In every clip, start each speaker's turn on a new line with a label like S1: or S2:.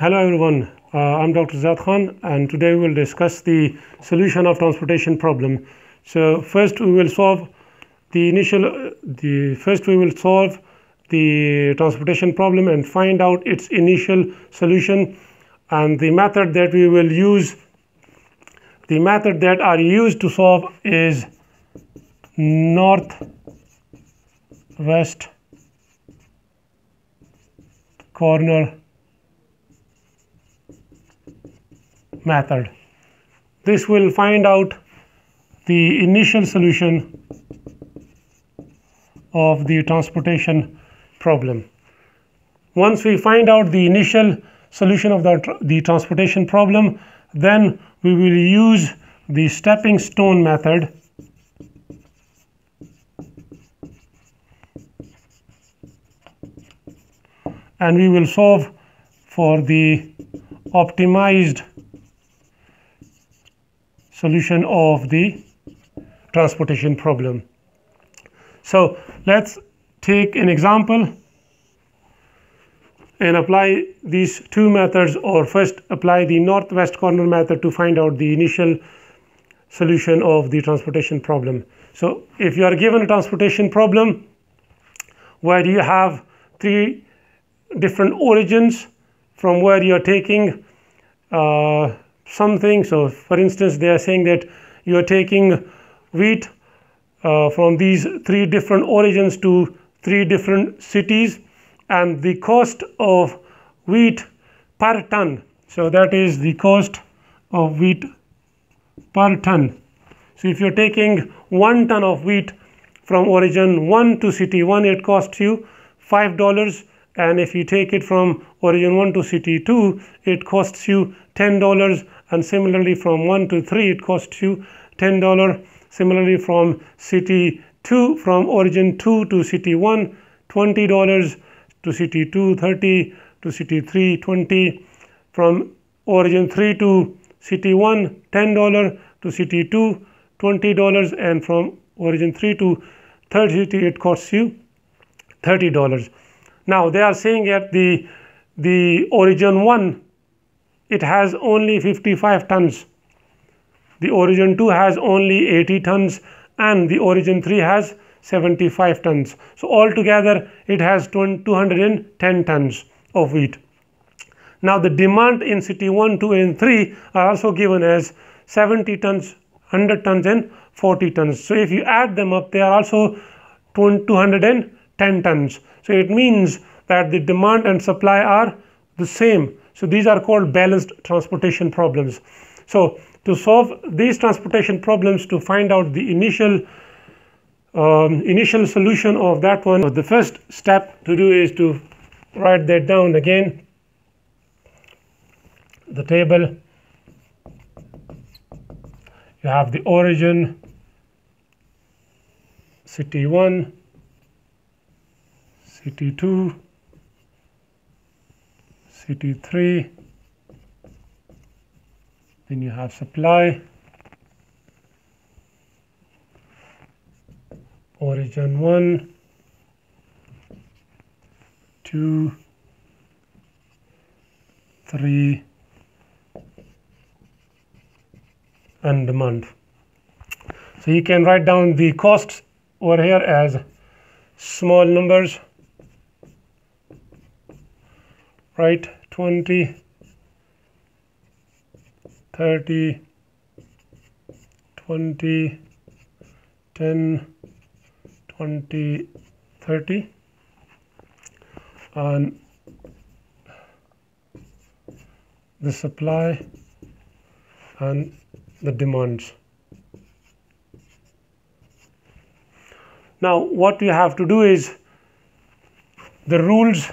S1: Hello everyone, uh, I'm Dr. Sajjad Khan and today we will discuss the solution of transportation problem. So first we will solve the initial, the first we will solve the transportation problem and find out its initial solution and the method that we will use, the method that are used to solve is north west corner method. This will find out the initial solution of the transportation problem. Once we find out the initial solution of the, the transportation problem, then we will use the stepping stone method and we will solve for the optimized solution of the transportation problem. So let's take an example and apply these two methods or first apply the northwest corner method to find out the initial solution of the transportation problem. So if you are given a transportation problem where you have three different origins from where you are taking uh, something. So for instance, they are saying that you are taking wheat uh, from these three different origins to three different cities and the cost of wheat per ton. So that is the cost of wheat per ton. So if you're taking one ton of wheat from origin 1 to city 1, it costs you $5 and if you take it from origin 1 to city 2, it costs you $10 and similarly from 1 to 3 it costs you $10 similarly from city 2 from origin 2 to city 1 $20 to city 2 30 to city 3 20 from origin 3 to city 1 $10 to city 2 $20 and from origin 3 to third city it costs you $30 now they are saying at the the origin 1 it has only 55 tons. The origin 2 has only 80 tons and the origin 3 has 75 tons. So altogether it has 210 tons of wheat. Now the demand in city 1, 2 and 3 are also given as 70 tons, 100 tons and 40 tons. So if you add them up they are also 210 tons. So it means that the demand and supply are the same so these are called balanced transportation problems. So to solve these transportation problems to find out the initial um, initial solution of that one, the first step to do is to write that down again. The table, you have the origin, city 1, city 2, CT3 then you have supply. Origin 1 2 3 and demand. So you can write down the costs over here as small numbers. Right 20 30 20 10 20 30 and the supply and the demands. Now what you have to do is the rules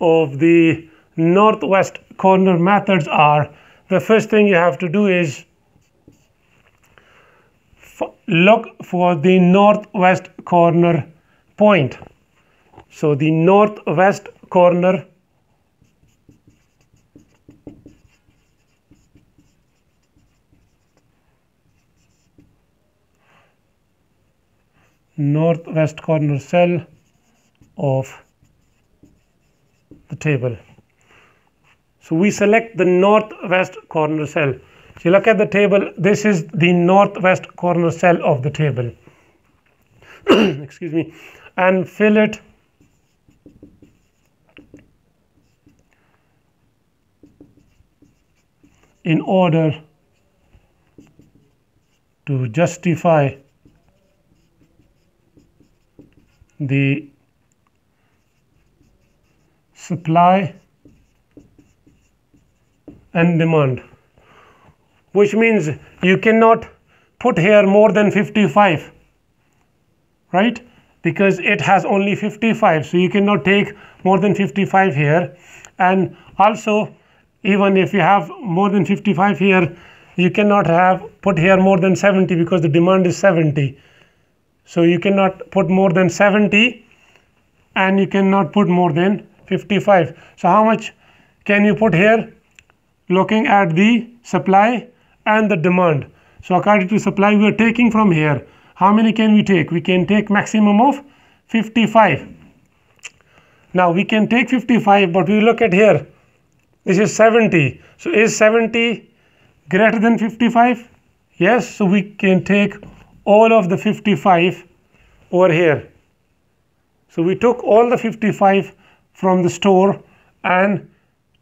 S1: of the northwest corner methods are the first thing you have to do is look for the northwest corner point. So the northwest corner northwest corner cell of the table So we select the northwest corner cell. So you look at the table, this is the northwest corner cell of the table. Excuse me. And fill it in order to justify the supply and demand which means you cannot put here more than 55 right? Because it has only 55 so you cannot take more than 55 here. And also even if you have more than 55 here you cannot have put here more than 70 because the demand is 70 so you cannot put more than 70 and you cannot put more than 55 so how much can you put here? Looking at the supply and the demand. So according to supply we are taking from here. How many can we take? We can take maximum of 55 now we can take 55 but we look at here. This is 70 so is 70 greater than 55 yes so we can take all of the 55 over here. So we took all the 55 from the store and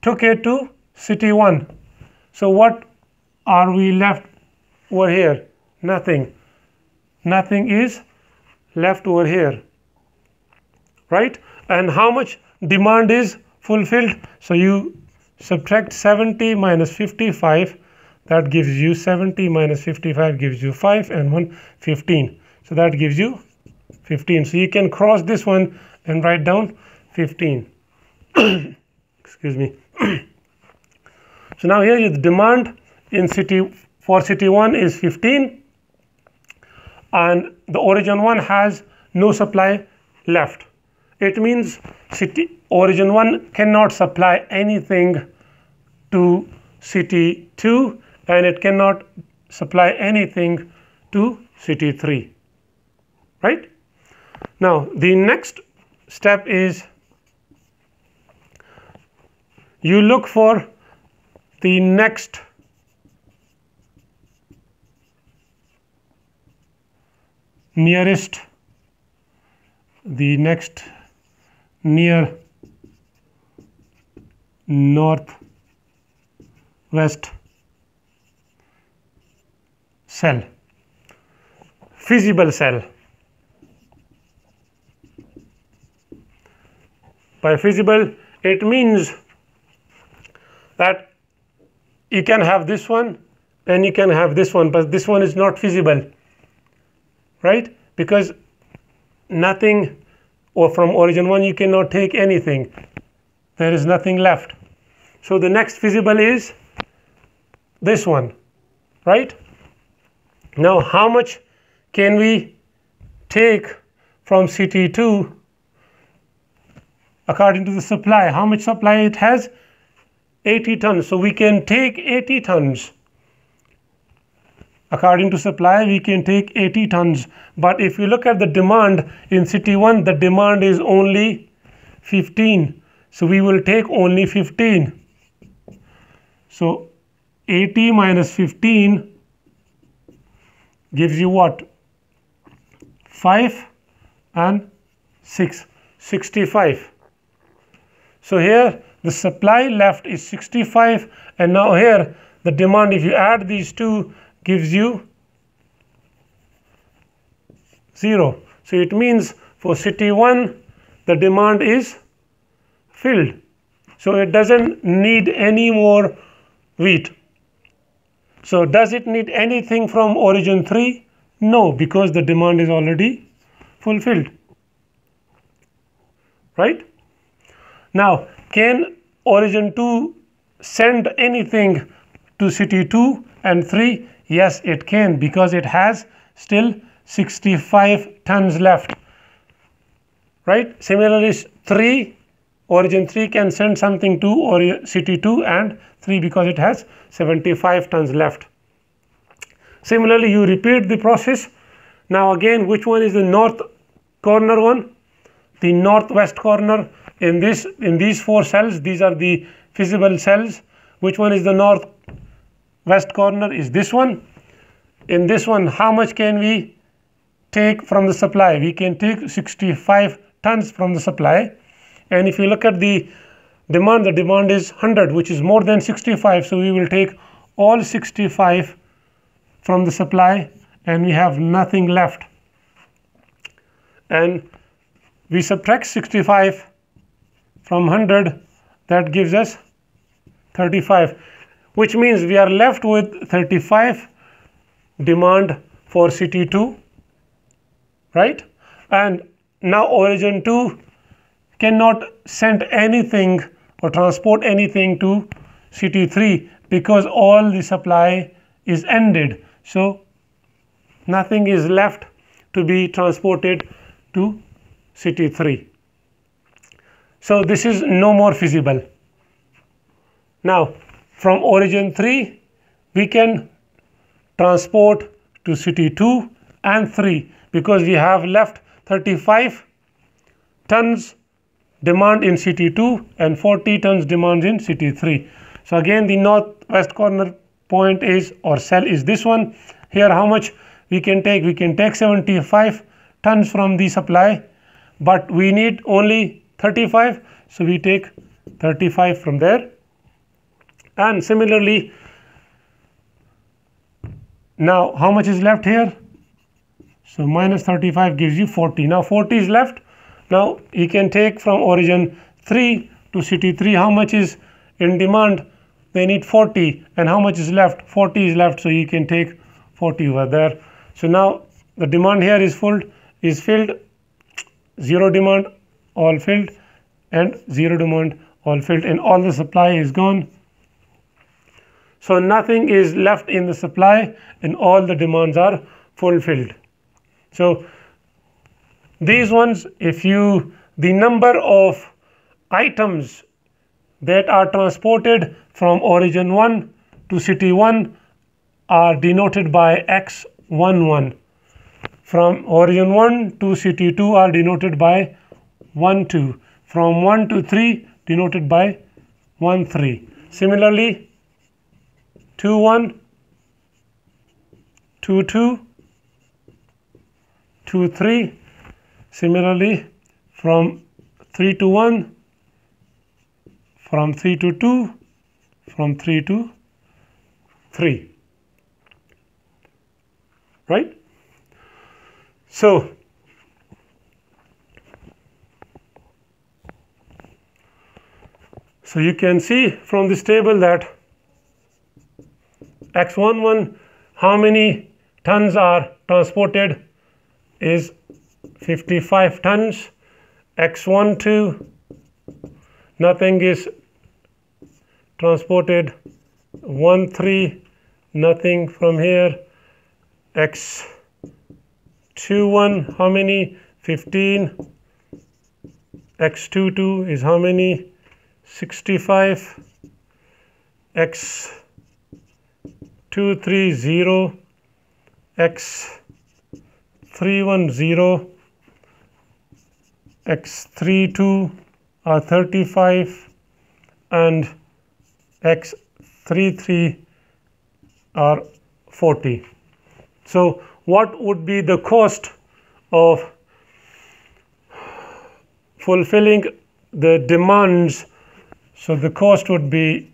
S1: took it to city 1 so what are we left over here? Nothing. Nothing is left over here. Right? And how much demand is fulfilled? So you subtract 70 minus 55 that gives you 70 minus 55 gives you 5 and 1 15 so that gives you 15 so you can cross this one and write down 15 excuse me. So now here is demand in city for city 1 is 15 and the origin 1 has no supply left. It means city origin 1 cannot supply anything to city 2 and it cannot supply anything to city 3 right? Now the next step is you look for the next nearest the next near north west cell feasible cell. By feasible it means that you can have this one and you can have this one but this one is not feasible right? Because nothing or from origin 1 you cannot take anything. There is nothing left. So the next feasible is this one right? Now how much can we take from CT2 according to the supply? How much supply it has 80 tons. So we can take 80 tons. According to supply we can take 80 tons. But if you look at the demand in city 1 the demand is only 15 so we will take only 15 so 80 minus 15 gives you what? 5 and 6 65 so here the supply left is 65 and now here the demand if you add these two gives you 0. So it means for city 1 the demand is filled. So it doesn't need any more wheat. So does it need anything from origin 3? No, because the demand is already fulfilled. Right? Now, can origin 2 send anything to city 2 and 3? Yes, it can because it has still 65 tons left. Right? Similarly, 3 origin 3 can send something to or city 2 and 3 because it has 75 tons left. Similarly, you repeat the process. Now again, which one is the north corner one? The northwest corner in this in these four cells, these are the feasible cells. Which one is the north west corner is this one. In this one, how much can we take from the supply? We can take 65 tons from the supply. And if you look at the demand, the demand is 100, which is more than 65. So we will take all 65 from the supply and we have nothing left. And we subtract 65 from 100, that gives us 35 which means we are left with 35 demand for city 2 right? And now origin 2 cannot send anything or transport anything to city 3 because all the supply is ended. So nothing is left to be transported to city 3 so this is no more feasible. Now from origin 3 we can transport to city 2 and 3 because we have left 35 tons demand in city 2 and 40 tons demand in city 3 so again the northwest corner point is or cell is this one. Here how much we can take? We can take 75 tons from the supply but we need only 35 so we take 35 from there. And similarly now how much is left here? So minus 35 gives you 40 now 40 is left. Now you can take from origin 3 to city 3 how much is in demand? They need 40 and how much is left? 40 is left. So you can take 40 over there. So now the demand here is full is filled. Zero demand all filled and zero demand all filled and all the supply is gone so nothing is left in the supply and all the demands are fulfilled. So these ones, if you, the number of items that are transported from origin 1 to city 1 are denoted by X11. From origin 1 to city 2 are denoted by 1, 2. From 1 to 3 denoted by 1, 3. Similarly, 2 1 2 2 2 3 similarly from 3 to 1 from 3 to 2 from 3 to 3 right so so you can see from this table that X11 how many tons are transported is 55 tons. X12 nothing is transported. 1 3 nothing from here. X21 how many? 15 X22 is how many 65 X 230 x 310 x 32 are 35 and x 33 are 40 so what would be the cost of fulfilling the demands so the cost would be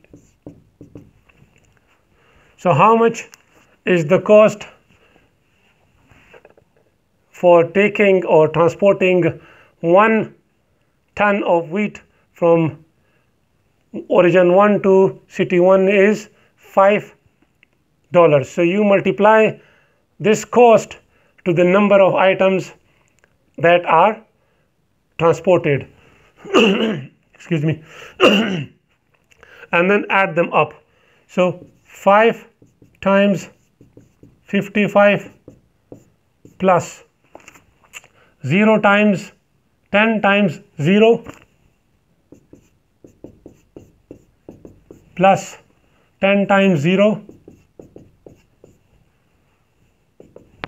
S1: so how much is the cost for taking or transporting one ton of wheat from origin 1 to city 1 is 5 dollars. So you multiply this cost to the number of items that are transported excuse me. And then add them up. So 5 times 55 plus 0 times 10 times 0 plus 10 times 0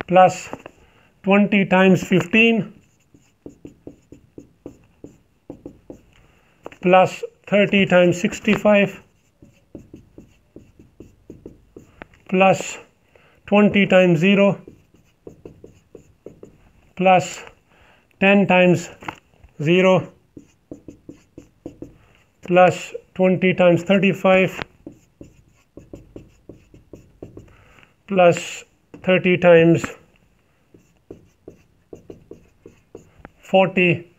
S1: plus 20 times 15 plus 30 times 65 plus 20 times 0 plus 10 times 0 plus 20 times 35 plus 30 times 40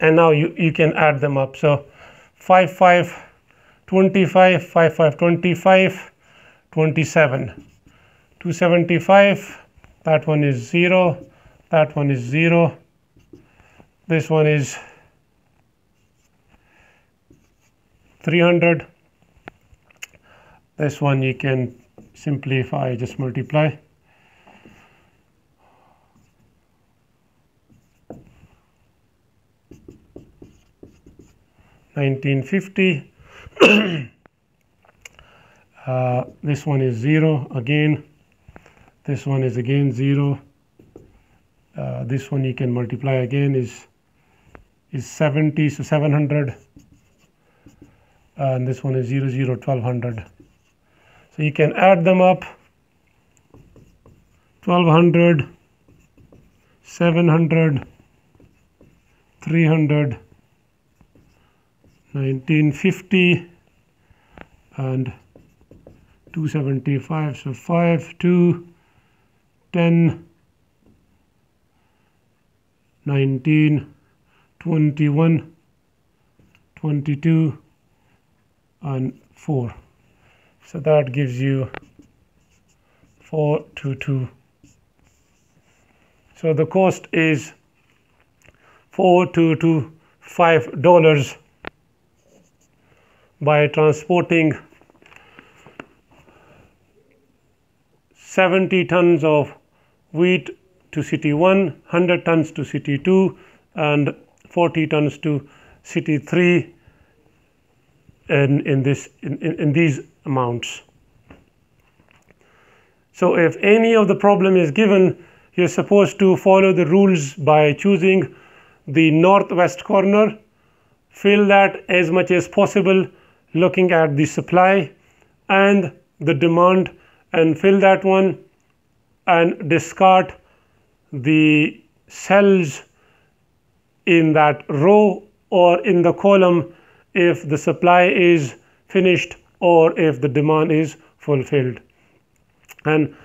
S1: and now you, you can add them up. So 5 5 25 5 5 25 27 275 that one is 0 that one is 0 this one is 300 this one you can simplify just multiply 1950 uh, this one is 0 again. This one is again 0 uh, this one you can multiply again is is 70 so 700 and this one is 0 0 1200 so you can add them up. 1200 700 300 1950 and 275 so 5 2 10 19 21 22 and 4 so that gives you 4 to 2 so the cost is 4225 dollars by transporting 70 tons of wheat to city 1, 100 tons to city 2 and 40 tons to city 3 in, in, this, in, in these amounts. So if any of the problem is given, you're supposed to follow the rules by choosing the northwest corner, fill that as much as possible looking at the supply and the demand and fill that one and discard the cells in that row or in the column if the supply is finished or if the demand is fulfilled. And